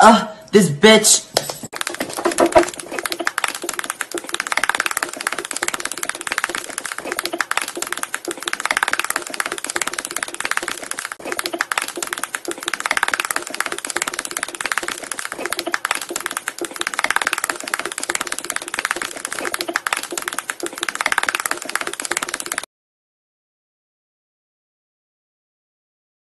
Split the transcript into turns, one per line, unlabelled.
Ugh, this bitch.